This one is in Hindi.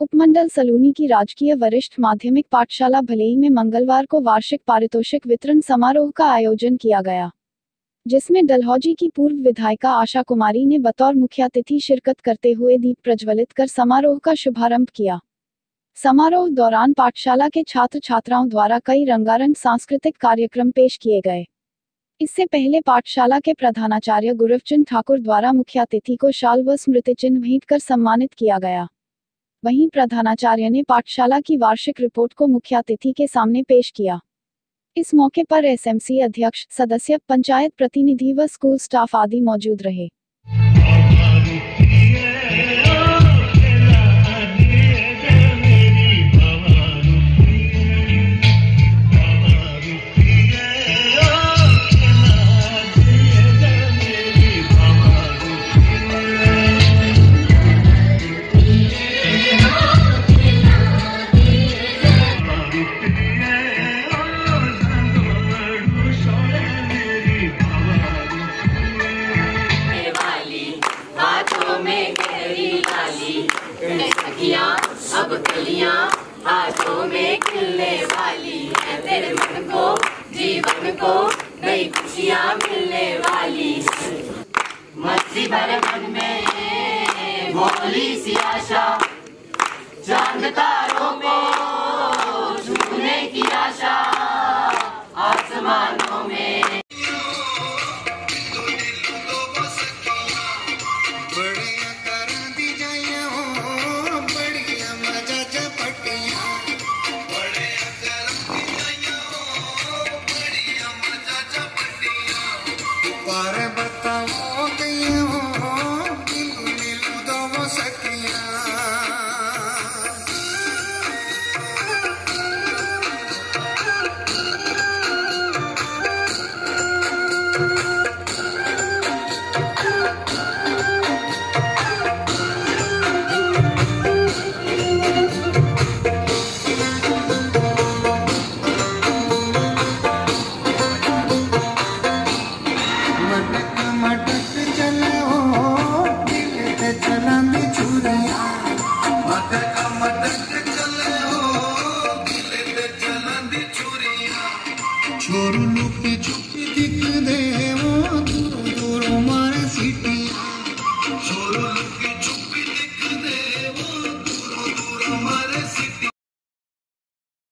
उपमंडल सलूनी की राजकीय वरिष्ठ माध्यमिक पाठशाला भलेई में मंगलवार को वार्षिक पारितोषिक वितरण समारोह का आयोजन किया गया, जिसमें डलहौजी की पूर्व विधायिका आशा कुमारी ने बतौर मुख्यातिथि शिरकत करते हुए दीप प्रज्वलित कर समारोह का शुभारंभ किया। समारोह दौरान पाठशाला के छात्र छात्राओं द्वारा कई रंगारंग सांस्कृतिक कार्यक्रम पेश किए गए। इससे पहले पाठशाला के प्रधानाचार्य गुरवचंद ठाकुर द्वारा मुख्यातिथि को शाल व स्मृति चिन्ह भेंट कर सम्मानित किया गया। वहीं प्रधानाचार्य ने पाठशाला की वार्षिक रिपोर्ट को मुख्यातिथि के सामने पेश किया। इस मौके पर एसएमसी अध्यक्ष, सदस्य, पंचायत प्रतिनिधि व स्कूल स्टाफ आदि मौजूद रहे। में गहरी लाली सखिया अब कलिया हाथों में खिलने वाली है। तेरे मन को, जीवन को नई खुशियाँ मिलने वाली मस्ती भरे मन में भोली सी आशा चाँद तारों को छोर लुक चुप दिखने